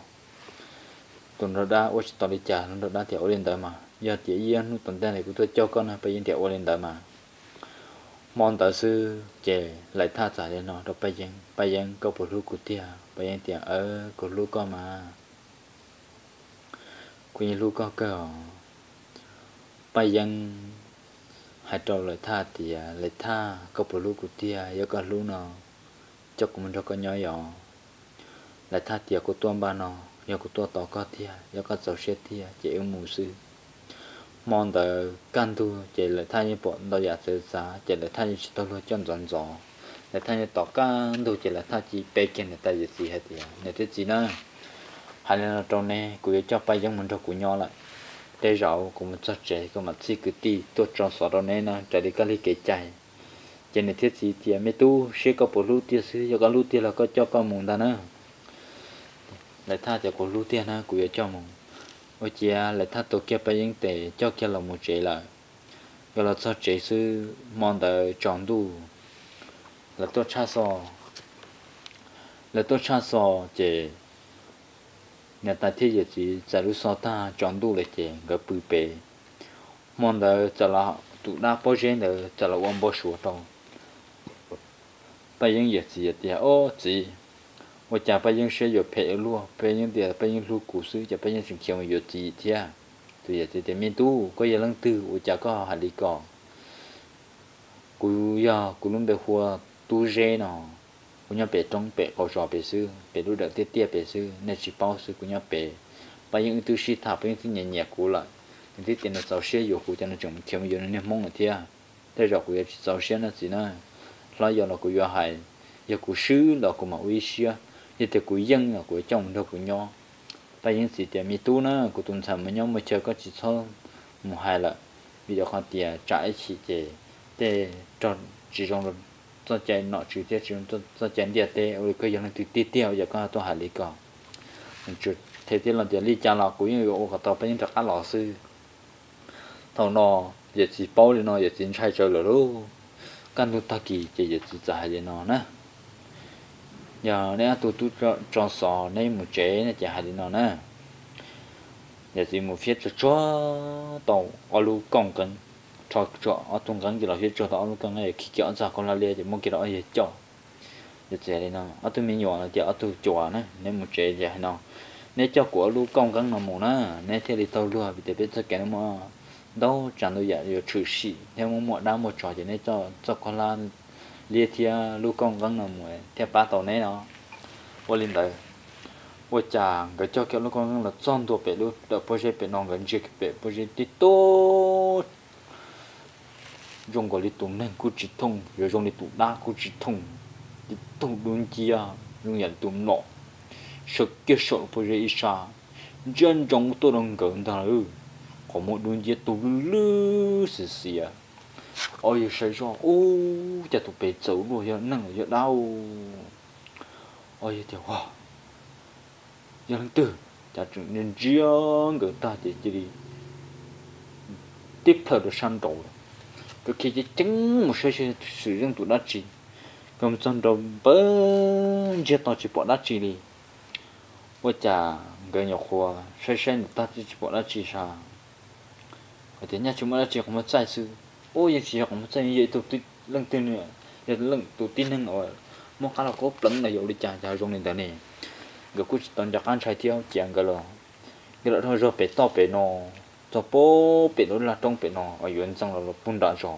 tụi nó đã ôi tao đi trả nó đã theo lên tới mà giờ thì yên tuần tên này của tôi cho con bây giờ theo lên tới mà mong tạo sư chè lại tha trả để nó được bây giờ bây giờ có bộ lúc của tia bây giờ tiền ở của lúc có mà. Của những lúc có cơ bây giờ hai trâu lại tha thì à, lại tha có bộ lúc của tia giờ có lúc nó. Cho của mình cho có nhỏ nhỏ lại tha tia của tuôn ba nó giờ của tuôn tỏ có tia giờ có sầu xe tia, chỉ yêu mù sư mong đợi căn tu, chỉ là thay như bọn đó giả sử giá, chỉ là thay như chỉ tôi luôn chân dọn dọn là thay như tỏ căn tu, chỉ là thay chỉ bê kiện là thay gì hết thì này thế gì nữa? Hay là trong này cũng cho bay giống mình cho của nhỏ lại. Để rau cũng một chút trẻ cũng một chỉ cứ đi tôi trong sọ đó này nó trở đi cái lý kế chạy cho nên thiết gì thì à, mấy tu sẽ có bộ lưu tiền sư cho cái lưu tiền là có cho con mùng ta nữa. Lại tha cho có lưu tiền nữa cũng cho mùng ô chị lại thắt tổ kia bây giờ để cho kia là một chế là gọi là cho trẻ sư mong đợi chọn đủ là tôi cha so là tôi cha so chị nhà ta thiết giờ chỉ trả lúc so ta chọn đủ là chị cái bự bề mong đợi cho là tụ đa bao giờ nữa cho là ôm bao số đâu bây giờ giờ chỉ giờ ô chỉ 我讲把人是有配路，把人的把人路故事，就把人是像有几天，对呀，对对面都có giờ lần tư, tôi chả có hạt lý cỏ, cú ya cú lúc được hoa tu rê nó, cú nhá bể trong bể cầu trò bể sư, bể lúc được tiết tiết bể sư, nên chỉ bao sư cú nhá bể, bà những tu sĩ tháp những thứ nhẹ nhẹ cú lại, những thứ tiền nó giàu xe nhiều cú cho nó trồng thiếu nhiều nên mong là thế, thế rồi cú giàu xe nó gì nữa, lo giờ nó cú ya hay, giờ cú sư là cú mà uy xưa thì thì của dân là của chồng đâu của nhau tại những gì thì mi tu nó của tuần sau mà nhau mà chờ có chỉ số một hai là bây giờ họ tiền trái chỉ để để cho chỉ trong rồi cho chạy nọ chỉ tiết chỉ cho cho chạy địa để rồi cái dân thì tiết tiêu giờ con tôi hải lý còn chút thế thì là tiền lý trả lọ của những người họ tao bây giờ thằng nọ, giờ chỉ bao đi nọ, giờ chỉ chạy chơi rồi đâu căn tu ta kỳ giờ giờ chỉ trả gì nọ nè giờ nè tụ tụ tròn sò nè một chế nè chả hay nó nè giờ thì một phía cho cho tàu ở lu công cân cho cho ở tung cân thì là phía cho tàu lu cân này khi kéo ra con la lia thì muốn cái đó gì cho. Giờ chế đi nó ở tụ mình nhỏ là giờ ở tụ chùa nè nên một chế giờ nó nè cho của lu công cân là một nè nè thế thì tàu lu bị để biết cho cái nó mà đâu chẳng đâu dạ, giờ giờ trừ sĩ theo một mọi đám một trò thì nên cho cho con la lia thia lu công vắng nằm mùi thia ba tàu này nó vô linh đời. Vô chàng cái cho kiểu lu công vắng là chọn đồ bể lu đỡ bơ chế bể nòng gần chết, bể bơ chế tí tốt. Dùng gọi lý tụng nên cú chỉ thông rồi dùng lý tụng đa cú chỉ thông. Đi tụng đúng chia dùng nhận tụng nọ. Sợ kia sợ bơ chế ít sa, dân trong tôi đang gần thằng ư có một đúng chia tụng lư xì xì à ôi sai rồi ô chả tụi bé xấu nuôi giờ nặng giờ đau ôi, tiểu hoa giờ lần tư. Chả chừng nên riêng, người ta chỉ chỉ đi. Tiếp theo được sang đầu cái kia chỉ chứng một số sự sử dụng tụi nó chỉ cầm sang đầu bớn chỉ tao chỉ bỏ nó chỉ đi. Ôi chả người nhỏ khoa sai sai người ta chỉ bỏ nó chỉ sao? Ở thế nhà chúng ta chỉ có một sai sự ôi giờ chỉ học một chân vậy tụt lưng lần tin nữa. Giờ lần tụt tin hơn rồi. Một cái là có lần này dụ đi trả trả trong nền này. Gặp cứ tận chắc ăn trái tiêu chẳng cái lo, cái là thôi rồi phải to phải nó cho bố phải nó là trong phải nó ở yên trong là bún đã rồi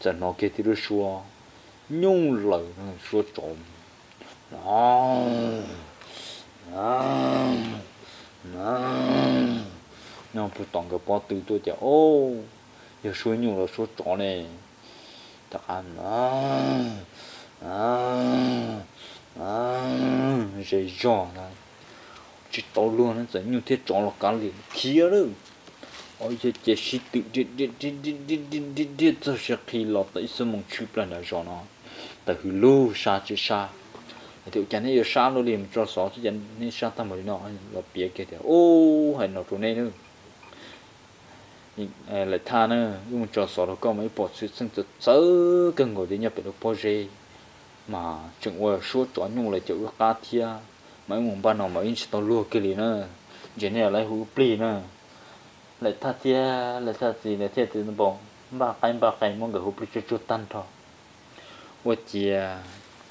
giờ nó kia thì nó xua. Nhung lời nó xua trộm. Nó nó nó nó phụ tổng cái bao từ tôi chả ô giờ số à à à chỉ luôn liền ôi giờ chỉ chỉ tự đi đi đi đi đi đi đi đi cho sẽ khi lọt tới số mong chụp là nó tại hư lu sa chỉ sa thì cái này giờ sa nó liền cho sọ chứ chẳng nên sao ta mới nó là bịa cái thế ô hay nó chỗ này nữa là tha nữa. Nhưng mà cho sổ đó có mấy bộ sự sinh tự sớ cần ngồi đi nhập được bộ gì mà chẳng qua số chỗ nhung là chỗ cá thia mấy mùng ba nào mà in tao lua cái gì nữa. Giờ này lại hú pli nữa. Lại tha thia lại tha gì lại thia từ nó bỏ, ba cái ba cái mong người hú pli cho cho tan thôi vậy thì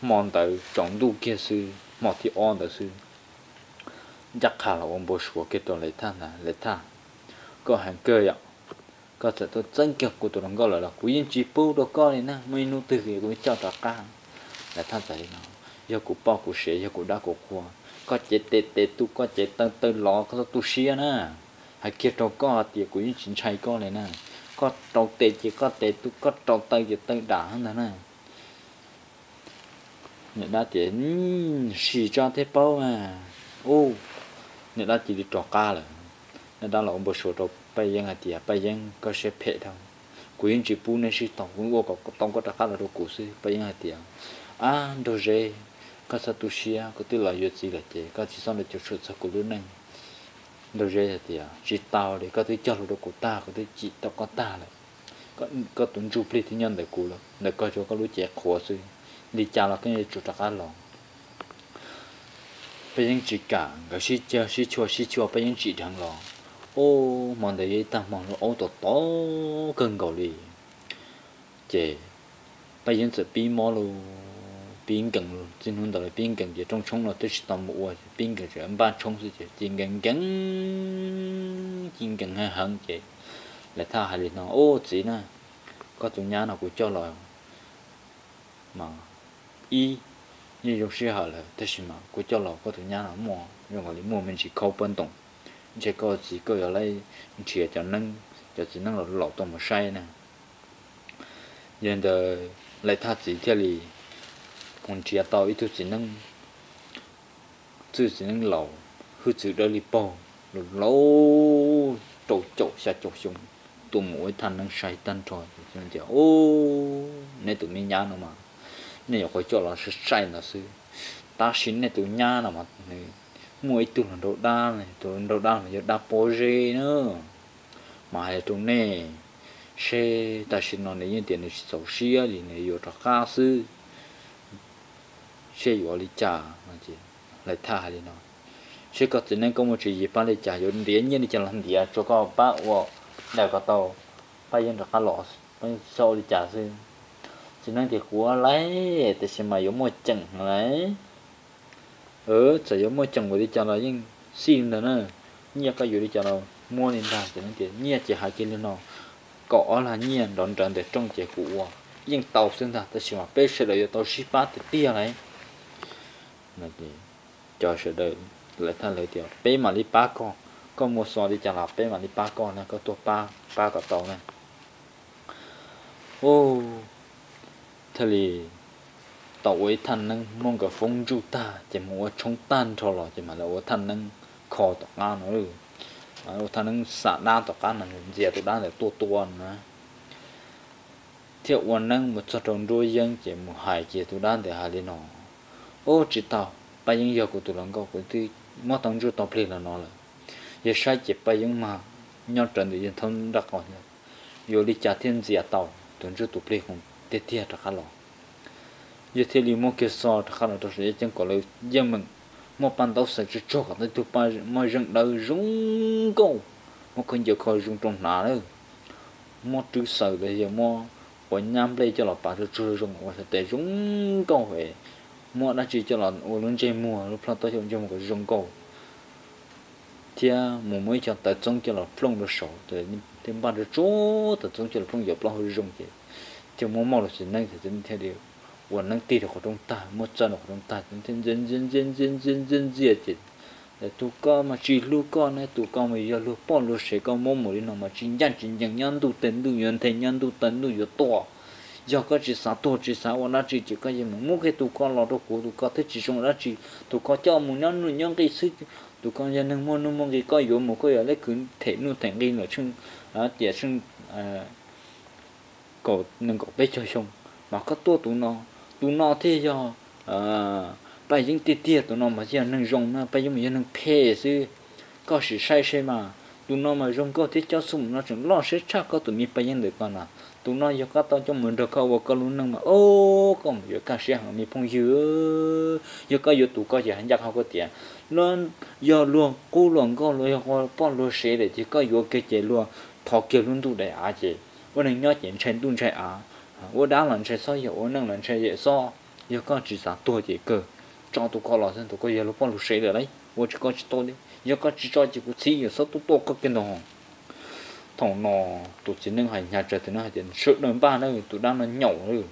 mong tới trọng đủ kia sư mong thì on đó sư. Chắc khá là ông bố sủa cái tuần lại tha nè, lại tha. Có hàng cơ vậy có thể tôi chân kiệt của tụi nó gọi là quý yên chỉ bù đồ coi này nè, mấy nụ từ kia cũng cháu ta ca là tham gia nó giờ của bao của sẽ giờ của đa của qua có chế tê tê tu, có chế tơ tơ lọ có tu xia nè. Hay kia trâu có thì quý nhân chính chạy coi này nè. Có trâu tê chỉ có tê tu, có trâu tơ chỉ tơ đã hơn nè. Nè đã chỉ xì cho thế bao mà ô nè đã chỉ đi trò ca rồi nè đã là ông bố số trò bây giờ là tiệt bây giờ có sẽ phê đâu. Quyến chỉ bu nên sĩ tổng quân có có tổng có đặc khác là đồ cũ sư. Bây giờ tiệt à đồ gì có sao tu xia, có tư là gì là chế có chỉ xong được cho sự sao của đứa này. Đồ gì là tiệt chỉ tao để có thể cho đồ cổ ta, có thể chỉ tao có ta lại. Có có tuấn chụp đi thì nhân để cũ rồi để coi cho có lũ trẻ khổ sư đi chào là cái chủ đặc khác lòng. Bây giờ chỉ cả cái gì chơi gì chua gì chua bây giờ chỉ thằng lòng ô mòn đấy ta mòn ô tổ to cần gọi đi. Chè bây giờ sẽ bị mò luôn biến gần luôn chính hôm đó là biến gần chế trong sông là tới tầm một biến gần rồi ba sông sẽ chế chỉ gần gần chỉ gần hai hàng chè là tha hay là nó, ô chỉ na, có tụi nhà nào cũng cho lời. Mà, y, như dùng sĩ hở là thế mà, cũng cho lời, có tụi nhà nào mua. Nhưng mà đi mua mình chỉ khâu bên tổng chỉ có chỉ có ở đây chỉ cho nâng cho chỉ nâng là lọt tôm một say nè. Nên giờ lại thắt chỉ theo li còn chỉ tao ít chỉ nâng chỉ chỉ nâng lẩu hư chữ đó li bò, rồi lâu trộn trộn xa trộn xuống tụi mỗi thằng nâng say tan tròn cho nên giờ ô nên tụi mình nhá nó mà. Nên có chỗ là sẽ nó sư. Ta xin nên tụi nhá nó mà nên mỗi tuần là đồ đa này tuần đồ đa là giờ đa bố gì nữa. Mà hệ tu này xe ta xin nó này những tiền này sầu xia thì này giờ cho cá sư xe giờ đi trả mà chị lại tha đi nó. Xe có tiền nên có một chuyện gì ba đi trả giờ đến nhiên đi trả làm gì à cho có ba vợ đại có tàu ba yên cho cá lọ ba sau đi trả sư chỉ năng thì của lấy, thì xem mà có một chừng lấy ở chỉ có mỗi chồng đi cho là nhưng xin nữa nè nhia cái gì đi cho nó mua nên ta thì nên tiền chỉ hai kia lên nó là nhia đón trần để trong chế cũ à. nhưng tàu sinh ta ta chỉ mà bé sẽ đợi tàu ship phát thì tia này, là gì cho sẽ đợi lại thay lại tiền bé mà đi ba con con mua xò đi cho là bé mà đi ba con nè, có tổ ba ba cái tàu này ô thật là tàu ấy thanh năng mong cả phong du ta, chỉ mua chống tan cho lo chỉ mà là ô thanh năng khó tộc nó rồi mà ô thanh năng xả đa tộc ăn là dễ tụi đa để tua tua nữa thiệu quan năng một chút trong đôi dân, chỉ một hai chỉ tụi đa để hai đi nó. Ô chỉ tao bây giờ giờ của tụi nó có của tôi mất tăng du tao plei là nó là. Giờ sai chỉ bây giờ mà nhau trận thì dân thông đặc còn giờ đi trả thiên gì tàu tụi du tụi plei không tiết tiết ra khá lòng giờ thì li mua sao thì khá là tôi sẽ chẳng có lời dân mình mua ban đầu sẽ cho cả tôi ba mua rừng đầu rung câu mua con giờ coi rung trong nà nữa mua trừ sợ bây giờ mua quần nhám đây cho là bà cho trừ rung và sẽ để rung câu về mua đã chỉ cho là ô luôn chơi mua lúc đó tôi cho một cái rung câu thì mù mới cho tại trong cho là phong được sổ để thêm ban được chỗ tại trong cho là phong giờ plong hơi rung thì thì mua mua là chỉ nên thì chính theo điều 我能地的活动大，莫真的活动大，真真真真真真真热情。tu có mà chỉ lu con này tu con mà giờ lu bỏ lu sẽ có mong muốn nó mà chỉ nhận chỉ nhận nhận tu tấn tu nhận thành nhận tu tấn tu yo to giờ có chỉ sao to chỉ sao nó chỉ chỉ cái gì mà muốn cái tu con lo đâu của tu có thể chỉ xong nó chỉ tu có cho muốn nhận nhận nhận cái sự tu con giờ nâng muốn muốn cái có yếu một cái ở đây cứ thể nu thành đi nữa chung à tiệt chung à cổ nâng cổ bé cho xong mà có to tu nó tụ nó thế cho à bây giờ tiệt tiệt tụ nó mà giờ nâng rong nó bây giờ mình nâng phê sư có sự sai sai mà tụ nó mà rong có thế cho sum nó chẳng lo sẽ chắc có tụ mi bây giờ được con à tụ nó giờ có tao cho mình được không có luôn nâng mà ô có một giờ cá xe hàng mi phong dừa giờ có giờ tụ có giờ hành giặc họ có tiền nó giờ luôn cô luôn có luôn họ bỏ luôn xe để chỉ có giờ cái chế luôn thọ kia luôn tụ để à chế 我能要钱成顿才啊。 我 đã lần chơi so nhiều nâng lần chơi dễ so giờ chỉ sáng tua dễ cơ cho tụi con lò thân tụi con giờ lúc con lục sấy được đấy tôi chỉ con chỉ tôi đi giờ chỉ cho chỉ có xí giờ sao tụi tôi có cái nào thằng nó tụi chỉ nâng hành nhà trở thì nó hành sợ nâng ba nơi tụi đang nó nhậu nơi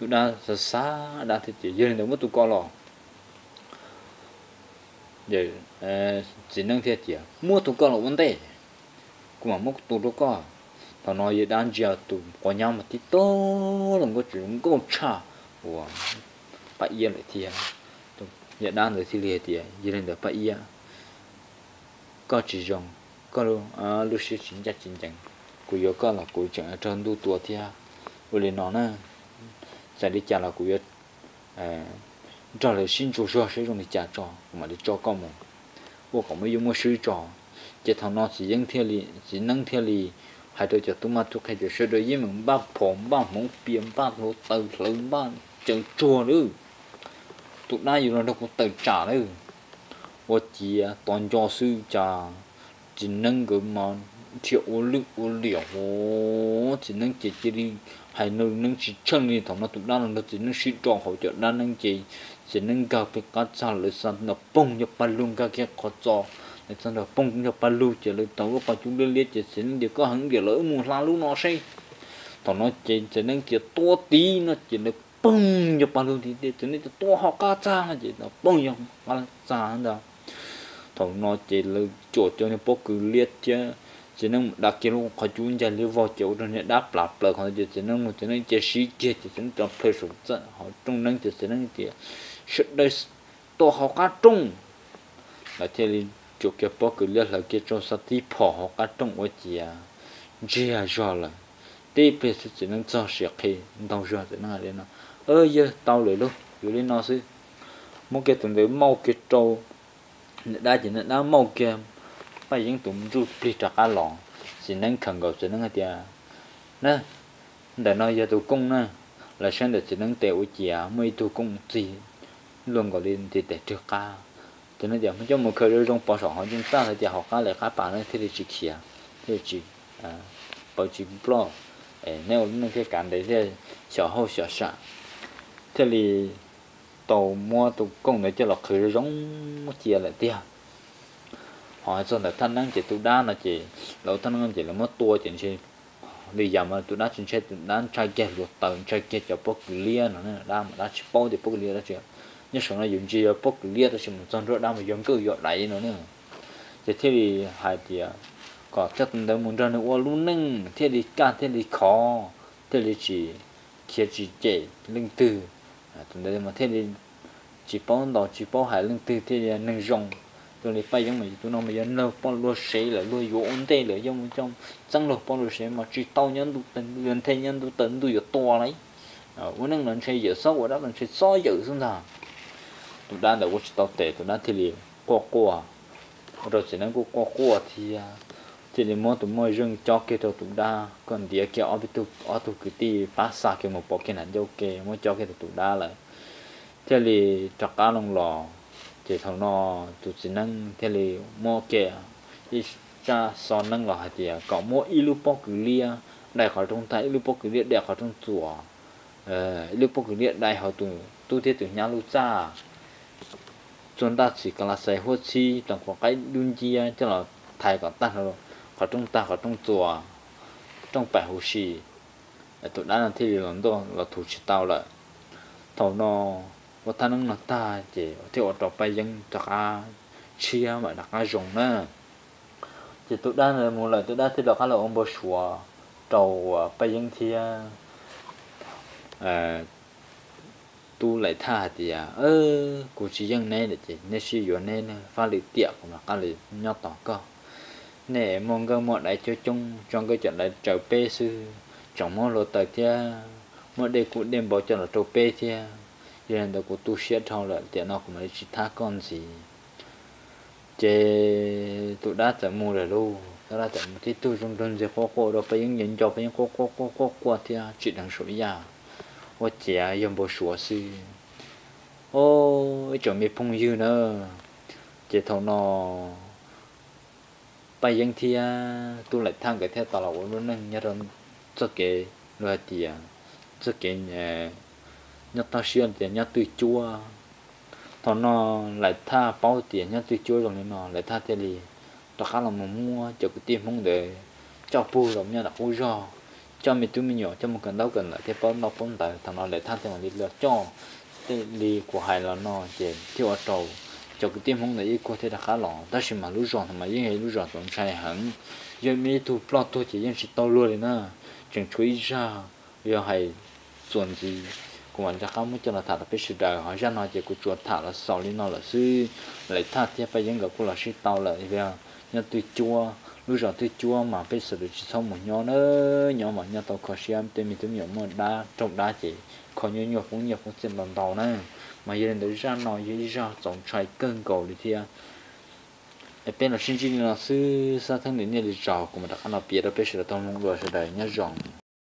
tụi đang sợ xa đã thì chỉ giờ nếu mà tụi con lò giờ chỉ nâng thiệt chị, mua tụi con là vấn đề cũng mà mua tụi nó có tao nói vậy đang giờ tụ có nhau mà tí to làm có chuyện có một cha. Wow phải yên lại thiệt vậy đang rồi thì liệt thiệt gì lên được phải yên có chỉ dùng có luôn à lúc xưa chính chắc chính chẳng cụ yếu có là cụ chẳng ở trên đu tua thiệt vì lại nó nè sẽ đi chả là cụ yếu à cho là xin chủ cho sử dụng để trả cho. Mà để cho con mà vô có mới dùng sử cho. Chỉ thằng nó chỉ năng thiên lý chỉ năng thiên lý hai đứa cho tụi mà chụp hai đứa sửa dụng những mình, ba phồng ba mông biếm ba thổ từ lớn ba chẳng chua nữa. Tụi nay dùng nó cũng tự trả nữa. Và chỉ à, toàn cho sư trả chỉ nâng cái mà thiếu ô lực ô liều chỉ nâng chỉ chỉ đi. Hay nâng nâng chỉ chân đi, thằng nó tụi nó nó chỉ nâng chỉ tròn hỗ trợ nó năng chỉ chỉ nâng gặp cái cá chả lưỡi san nó bông nhập ba luôn cái cái khó cho lấy đó phong bông nhập ba lưu chỉ lấy tàu ba chúng lên liệt chỉ xin điều có hứng điều lỡ mù la luôn nó say. Thằng nó chỉ chỉ nên chỉ to tí, nó chỉ lấy bông nhập ba lưu thì chỉ nên to họ cá cha nó chỉ nó bông nhập ba cha hơn đó thằng nó chỉ lấy chỗ cho nên bốc cứ liệt chứ. Chỉ nên đặt cái lúc khó chúng ta lấy vào chỗ rồi nên đáp lạp lại còn chỉ nên một chỉ nên chỉ sĩ kia chỉ nên trong phơi sụp dẫn họ trong năng chỉ nên chỉ sự đời to họ cá trung. Là thế chỗ kia bỏ cứ liệt là kia trong sát tí bỏ họ cá trong ở chị à chỉ à cho là tí bây giờ chỉ nên cho sự khi đau cho chỉ nên là nó ơ giờ tao lấy luôn อยู่ lên nó xí một cái tuần đấy mau cái trâu đã chỉ nên đã mau kia phải những tụm rút đi trả cá lỏng chỉ nên cần cầu chỉ nên cái tia nè để nói giờ tụ công nè. Là xem được chỉ nên tiểu chỉ à mấy tụ công gì luôn gọi lên thì để trước cá cho nên giờ mới cho một khởi trong bảo sổ họ chúng ta là giờ học cá lại cá bản thì thì chỉ kia thì chỉ à bảo chỉ blog nếu nó cái cảm đấy thì小后小上thế thì tàu mua tụ công để cho là khởi giống chia lại tiền họ cho là thân năng chỉ tụ đa là chỉ lâu thân năng chỉ là mất tua chỉ chỉ bây giờ mà tụ đa chỉ chơi tụ đa chơi kia rồi tàu chơi kia cho bốc lia nó nè đa mà đa chỉ bao thì bốc lia đó chứ nhưng sau này dùng chi bốc lia đó chỉ một chân rồi đa mà dùng cứ dọn lại nó nữa thì thế thì hai thì có chắc tụi muốn cho nó nữa luôn nâng thế thì cả thế thì khó thế thì chỉ kia chỉ chế linh tư tụi đây mà thế thì chỉ bao đó chỉ bao hai linh tư thế thì nâng rộng, tụi này phải giống mình tụi nó mà dân lâu bao lúa sấy là lúa yếu ổn tê là giống trong chẳng lúa bao lúa sấy mà chỉ tao nhân tụ tận gần thế nhân tụ tận tụ yếu to đấy à vấn đề lần chơi giờ sau ở đó lần chơi so giờ xong rồi tụi đã là quốc tao tệ tụi đã thì liền qua qua rồi chỉ năng qua qua thì thì liền mua tụi mua rừng cho cái tụi tụi đã còn địa kia ở bên tụi ở tụi cái ti phát xa cái một bộ cái này ok mua cho cái tụi đã là, thế thì chọc cá lồng lò chỉ thằng nó tụi chỉ năng thế thì mua kia, đi cha son năng là thì có mua ilu po cứ lia đại khỏi trong tay ilu po cứ lia đại khỏi trong chùa ờ ilu po cứ lia đại khỏi tụi tu thế tụi nhà lu cha chúng ta chỉ cần là xây hốt chi trong khoảng cái đun chi cho là thầy còn tăng rồi có trong ta có trong chùa trong bài hồ sĩ tụi đã là thì là đó là thủ chỉ tao là thầu nó và ta nâng là ta chỉ thì ở trong bài dân cho a chia mà đặt a dùng nữa chỉ tụi đa là một lần tụi đa thì đọc là ông bố sủa trầu bài dân thì à tu lại tha thì à ơ cụ chỉ dân này là chỉ nên sử dụng nên pha lý tiệm của nó cái lý nhỏ tỏ cơ nè, mong cơ mọi đại cho chung trong cái chuyện lại trở bê sư trong mong lộ tới thia, mọi đây cũng đem bỏ cho là trâu bê thia. Giờ là của tu sửa thao lại tiền nó cũng mới chỉ tha con gì. Chế tụ đã tận mua rồi luôn đó là chậm thì tu trong trong giờ khó khó đó, phải những nhận cho, phải những khó khó khó khó qua thì chỉ đang sửa ya ô chè sửa sư ô chỗ mi phong dư nữa chế thâu nó bây giờ thì tôi lại thang cái theo tao là vẫn nên nhớ rằng cho cái loại tiền cho cái nhớ tao xuyên tiền nhớ chua thọ nó lại tha bao tiền nhớ tươi chua rồi nên nó lại tha tiền đi tao khá là mua cho cái tiền không để cho pu rồi nhớ là ôi do cho mình tụi mình nhỏ, cho một cần đâu cần lại, thế bao nó bao tại thằng nó lại than tiền mà đi lừa cho thế đi của hai là nó chỉ thiếu ở đầu cho cái tiêm không đấy có thể là khá lỏng ta chỉ mà lúc rọn mà những ngày lúc rọn cũng sai hẳn. Giờ mi tu plot tu chỉ những chỉ tao luôn đấy na. Chẳng chui ra, giờ hay chuẩn gì của anh ra không cho nó thả là biết sự đời. Hỏi ra nói chỉ của chuột thả là sầu lên nó là sư lại thả thì phải những cái của là sư tao lại về nhưng tôi chua lúc giờ tôi chua mà biết sự được xong một nhỏ nữa nhỏ mà nhỏ tàu khó xem tên mình tôi nhỏ mà đa trong đa chỉ khó nhiều nhiều cũng nhiều cũng trên bàn tàu nữa mà giờ đến ra nói giờ ra tổng trai cân cầu đi thì ở bên là sinh viên là sư sa thân đến nhà đi trò cũng mà đặt ăn ở biệt đó biết sự là tao muốn rồi sẽ đẩy nhớ rộng